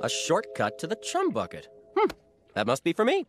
A shortcut to the chum bucket. Hmm, that must be for me.